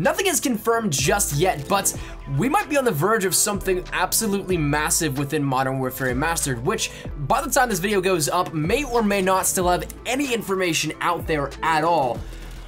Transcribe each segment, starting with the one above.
Nothing is confirmed just yet, but we might be on the verge of something absolutely massive within Modern Warfare Remastered, which by the time this video goes up may or may not still have any information out there at all.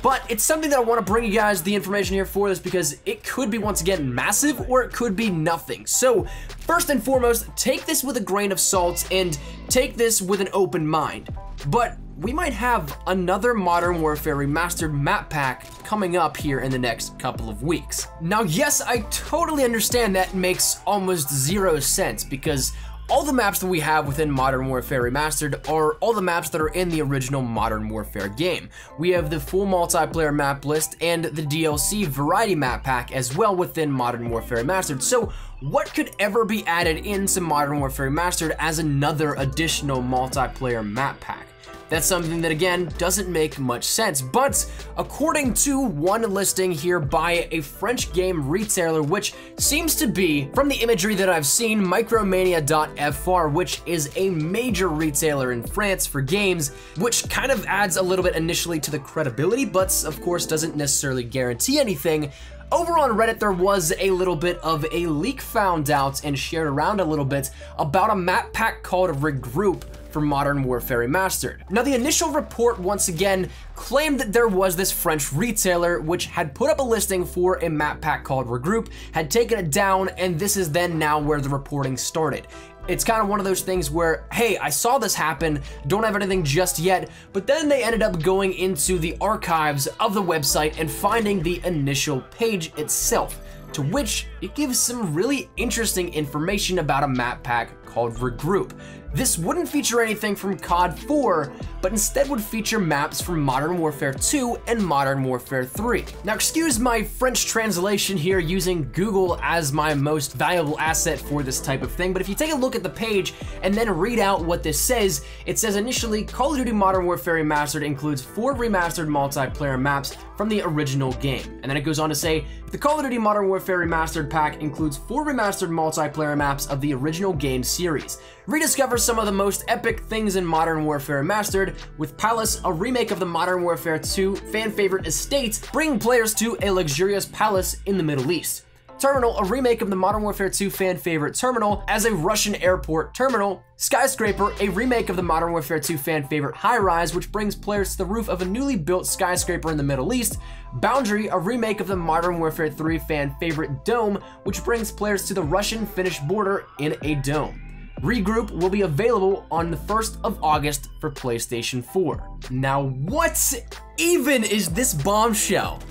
But it's something that I want to bring you guys the information here for this because it could be once again massive or it could be nothing. So first and foremost, take this with a grain of salt and take this with an open mind. But we might have another Modern Warfare Remastered map pack coming up here in the next couple of weeks. Now, yes, I totally understand that makes almost zero sense because all the maps that we have within Modern Warfare Remastered are all the maps that are in the original Modern Warfare game. We have the full multiplayer map list and the DLC variety map pack as well within Modern Warfare Remastered. So what could ever be added into Modern Warfare Remastered as another additional multiplayer map pack? That's something that, again, doesn't make much sense. But according to one listing here by a French game retailer, which seems to be, from the imagery that I've seen, Micromania.fr, which is a major retailer in France for games, which kind of adds a little bit initially to the credibility, but of course doesn't necessarily guarantee anything. Over on Reddit, there was a little bit of a leak found out and shared around a little bit about a map pack called Regroup for Modern Warfare Remastered. Now, the initial report once again claimed that there was this French retailer which had put up a listing for a map pack called Regroup, had taken it down, and this is then now where the reporting started. It's kind of one of those things where, hey, I saw this happen, don't have anything just yet, but then they ended up going into the archives of the website and finding the initial page itself to which it gives some really interesting information about a map pack called Regroup. This wouldn't feature anything from COD 4, but instead would feature maps from Modern Warfare 2 and Modern Warfare 3. Now excuse my French translation here using Google as my most valuable asset for this type of thing, but if you take a look at the page and then read out what this says, it says initially Call of Duty Modern Warfare Remastered includes four remastered multiplayer maps from the original game. And then it goes on to say, the Call of Duty Modern Warfare Remastered pack includes four remastered multiplayer maps of the original game series. Rediscover some of the most epic things in Modern Warfare Remastered, with Palace, a remake of the Modern Warfare 2 fan favorite estate, bringing players to a luxurious palace in the Middle East. Terminal, a remake of the Modern Warfare 2 fan favorite terminal as a Russian airport terminal. Skyscraper, a remake of the Modern Warfare 2 fan favorite high rise, which brings players to the roof of a newly built skyscraper in the Middle East. Boundary, a remake of the Modern Warfare 3 fan favorite dome, which brings players to the Russian Finnish border in a dome. Regroup will be available on the 1st of August for PlayStation 4. Now, what even is this bombshell?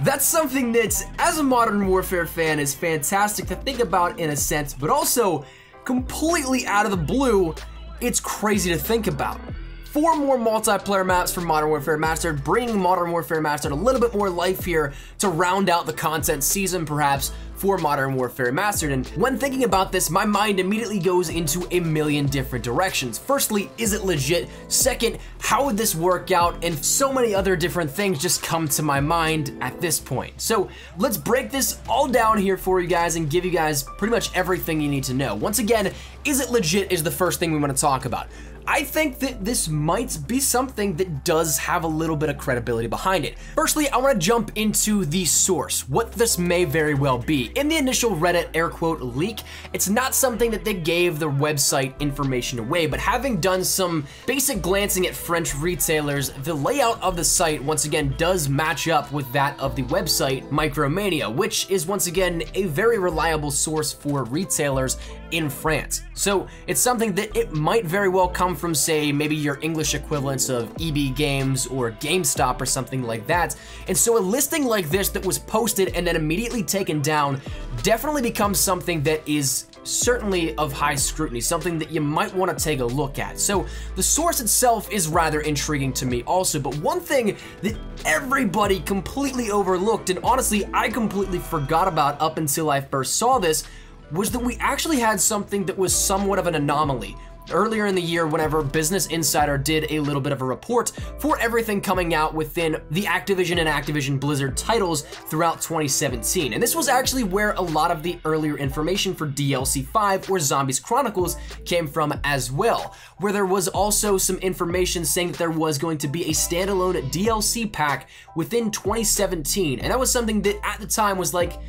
That's something that, as a Modern Warfare fan, is fantastic to think about in a sense, but also completely out of the blue, it's crazy to think about. Four more multiplayer maps for Modern Warfare Mastered, bringing Modern Warfare Mastered a little bit more life here to round out the content season, perhaps, for Modern Warfare Mastered. And when thinking about this, my mind immediately goes into a million different directions. Firstly, is it legit? Second, how would this work out? And so many other different things just come to my mind at this point. So let's break this all down here for you guys and give you guys pretty much everything you need to know. Once again, is it legit is the first thing we want to talk about. I think that this might be something that does have a little bit of credibility behind it. Firstly, I want to jump into the source, what this may very well be. In the initial Reddit air quote leak, it's not something that they gave the website information away, but having done some basic glancing at French retailers, the layout of the site once again does match up with that of the website Micromania, which is once again a very reliable source for retailers in France. So it's something that it might very well come from, say, maybe your English equivalents of EB Games or GameStop or something like that. And so a listing like this that was posted and then immediately taken down definitely becomes something that is certainly of high scrutiny, something that you might want to take a look at. So the source itself is rather intriguing to me also, but one thing that everybody completely overlooked, and honestly I completely forgot about up until I first saw this, was that we actually had something that was somewhat of an anomaly earlier in the year whenever Business Insider did a little bit of a report for everything coming out within the Activision and Activision Blizzard titles throughout 2017. And this was actually where a lot of the earlier information for DLC 5 or Zombies Chronicles came from as well, where there was also some information saying that there was going to be a standalone DLC pack within 2017. And that was something that at the time was like,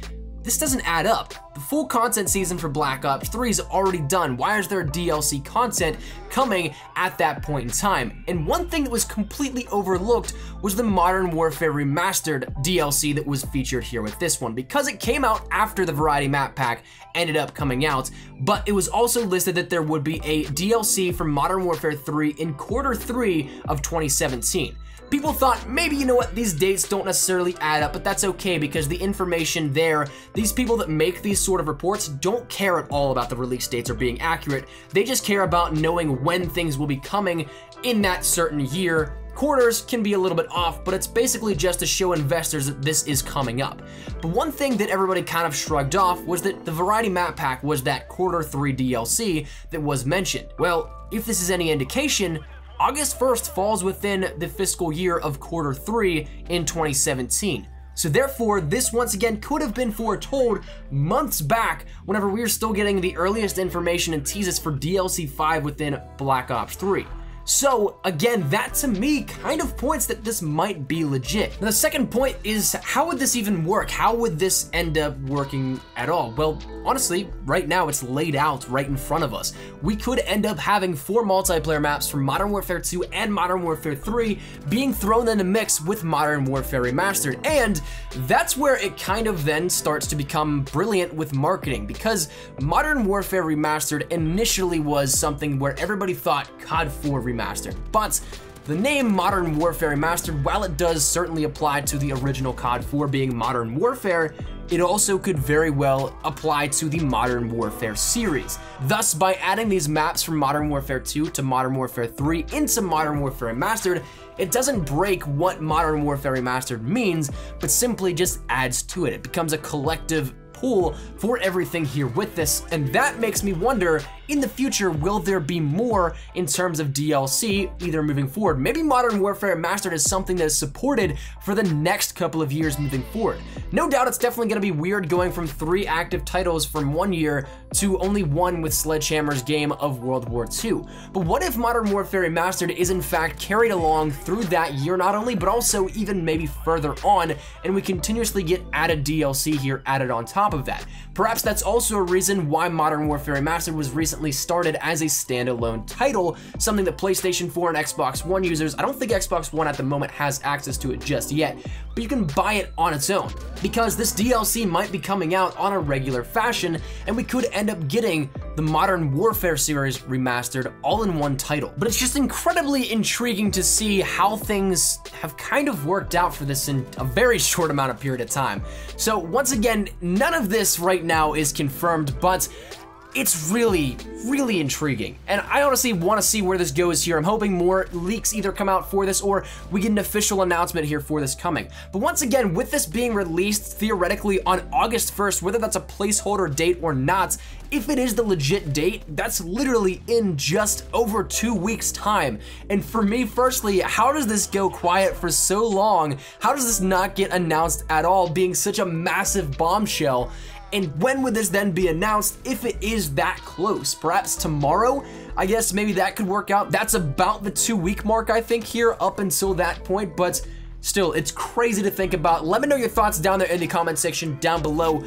this doesn't add up. The full content season for Black Ops 3 is already done. Why is there DLC content coming at that point in time? And one thing that was completely overlooked was the Modern Warfare Remastered DLC that was featured here with this one because it came out after the Variety Map Pack ended up coming out, but it was also listed that there would be a DLC for Modern Warfare 3 in quarter 3 of 2017. People thought maybe, you know what, these dates don't necessarily add up, but that's okay because the information there, these people that make these sort of reports don't care at all about the release dates or being accurate. They just care about knowing when things will be coming in that certain year Quarters can be a little bit off, but it's basically just to show investors that this is coming up. But one thing that everybody kind of shrugged off was that the Variety Map Pack was that quarter 3 DLC that was mentioned. Well, if this is any indication, August 1st falls within the fiscal year of quarter 3 in 2017. So therefore, this once again could have been foretold months back whenever we were still getting the earliest information and teases for DLC 5 within Black Ops 3. So again, that to me kind of points that this might be legit. Now, the second point is how would this even work? How would this end up working at all? Well, honestly, right now it's laid out right in front of us. We could end up having four multiplayer maps from Modern Warfare 2 and Modern Warfare 3 being thrown in the mix with Modern Warfare Remastered. And that's where it kind of then starts to become brilliant with marketing because Modern Warfare Remastered initially was something where everybody thought COD 4 Remastered Remastered. But the name Modern Warfare Remastered, while it does certainly apply to the original COD 4 being Modern Warfare, it also could very well apply to the Modern Warfare series. Thus, by adding these maps from Modern Warfare 2 to Modern Warfare 3 into Modern Warfare Remastered, it doesn't break what Modern Warfare Remastered means, but simply just adds to it. It becomes a collective pool for everything here with this, and that makes me wonder, in the future, will there be more in terms of DLC either moving forward? Maybe Modern Warfare Mastered is something that is supported for the next couple of years moving forward. No doubt it's definitely gonna be weird going from three active titles from one year to only one with Sledgehammer's game of World War II. But what if Modern Warfare Mastered is in fact carried along through that year not only, but also even maybe further on, and we continuously get added DLC here added on top of that. Perhaps that's also a reason why Modern Warfare Remastered was recently started as a standalone title, something that PlayStation 4 and Xbox One users, I don't think Xbox One at the moment has access to it just yet, but you can buy it on its own. Because this DLC might be coming out on a regular fashion, and we could end up getting the Modern Warfare series remastered all in one title. But it's just incredibly intriguing to see how things have kind of worked out for this in a very short amount of period of time. So once again, none of this right now is confirmed, but it's really, really intriguing. And I honestly want to see where this goes here. I'm hoping more leaks either come out for this or we get an official announcement here for this coming. But once again, with this being released theoretically on August 1st, whether that's a placeholder date or not, if it is the legit date, that's literally in just over two weeks time. And for me, firstly, how does this go quiet for so long? How does this not get announced at all, being such a massive bombshell? And when would this then be announced if it is that close? Perhaps tomorrow? I guess maybe that could work out. That's about the two week mark, I think, here up until that point, but still, it's crazy to think about. Let me know your thoughts down there in the comment section down below.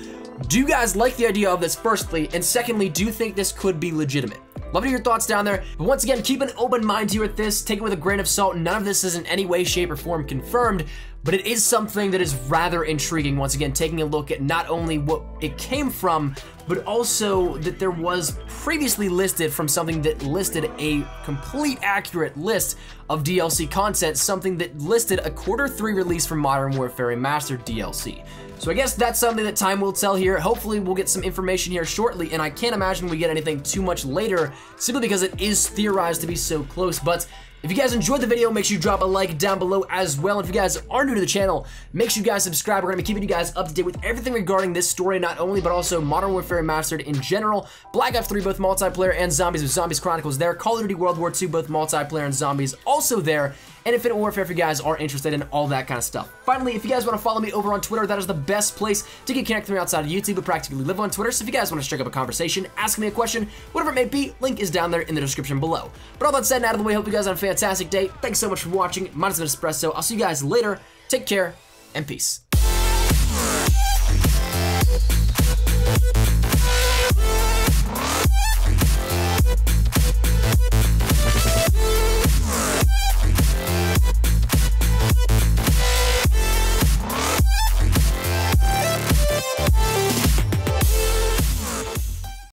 Do you guys like the idea of this, firstly? And secondly, do you think this could be legitimate? Love to hear your thoughts down there. But once again, keep an open mind here with this. Take it with a grain of salt. None of this is in any way, shape, or form confirmed but it is something that is rather intriguing once again taking a look at not only what it came from but also that there was previously listed from something that listed a complete accurate list of DLC content something that listed a quarter 3 release for Modern Warfare Remastered DLC so I guess that's something that time will tell here. Hopefully we'll get some information here shortly, and I can't imagine we get anything too much later, simply because it is theorized to be so close, but If you guys enjoyed the video, make sure you drop a like down below as well. And if you guys are new to the channel, make sure you guys subscribe. We're going to be keeping you guys up to date with everything regarding this story, not only, but also Modern Warfare Mastered in general, Black Ops 3, both multiplayer and zombies with Zombies Chronicles there, Call of Duty World War II, both multiplayer and zombies also there, and Infinite Warfare if you guys are interested in all that kind of stuff. Finally, if you guys want to follow me over on Twitter, that is the best place to get connected with me outside of YouTube, but practically live on Twitter. So if you guys want to strike up a conversation, ask me a question, whatever it may be, link is down there in the description below. But all that said and out of the way, hope you guys have a fantastic day. Thanks so much for watching. Mine been Espresso. I'll see you guys later. Take care and peace.